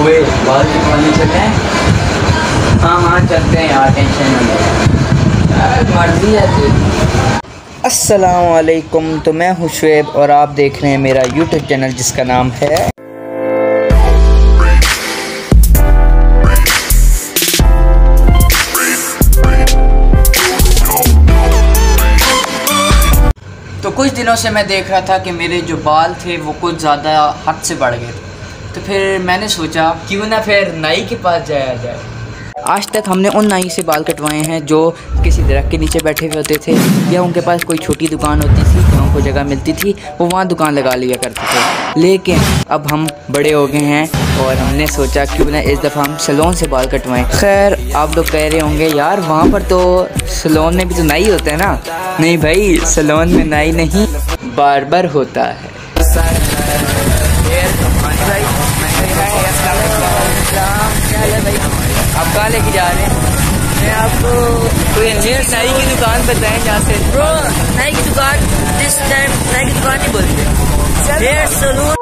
ہوئے بالاجی کالونی چلے ہیں۔ ہاں ہاں چلتے ہیں، یار، ٹینشن نہیں مرضی ہے السلام علیکم، تو میں ہوں شعیب اور آپ دیکھ رہے ہیں میرا یوٹیوب چینل جس کا نام ہے۔ تو کچھ دنوں سے میں دیکھ رہا تھا کہ میرے جو بال تھے وہ کچھ زیادہ حد سے بڑھ گئے۔ تھے تو پھر میں نے سوچا کیوں نہ پھر نائی کے پاس جایا جائے۔ آج تک ہم نے ان نائی سے بال کٹوائے ہیں جو کسی درخت کے نیچے بیٹھے ہوئے ہوتے تھے یا ان کے پاس کوئی چھوٹی دکان ہوتی تھی یا ان کو جگہ ملتی تھی، وہ وہاں دکان لگا لیا کرتے تھے۔ لیکن اب ہم بڑے ہو گئے ہیں اور ہم نے سوچا کیوں نہ اس دفعہ ہم سلون سے بال کٹوائیں۔ خیر، آپ لوگ کہہ رہے ہوں گے، یار وہاں پر تو سلون میں بھی تو نائی ہوتا ہے نا؟ نہیں بھائی سلون میں نائی نہیں، باربر ہوتا ہے۔ آپ کہاں لے کے جا رہے ہیں میں آپ کو کوئی کی دکان بتائیں جہاں سے برو کی دکان جس ٹائم نئی کی دکان نہیں بولتے salon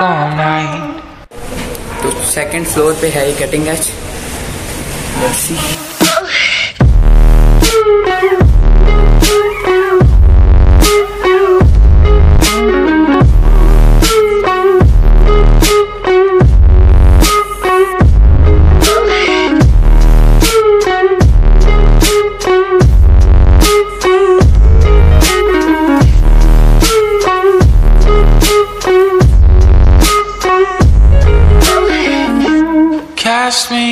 all night second floor پہ ہے یہ کٹنگ ایچ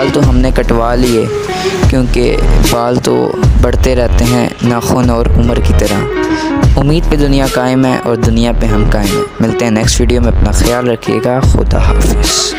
بال تو ہم نے کٹوا لیے، کیونکہ بال تو بڑھتے رہتے ہیں ناخن اور عمر کی طرح۔ امید پہ دنیا قائم ہے اور دنیا پہ ہم قائم ہیں۔ ملتے ہیں نیکسٹ ویڈیو میں، اپنا خیال رکھیے گا۔ خدا حافظ۔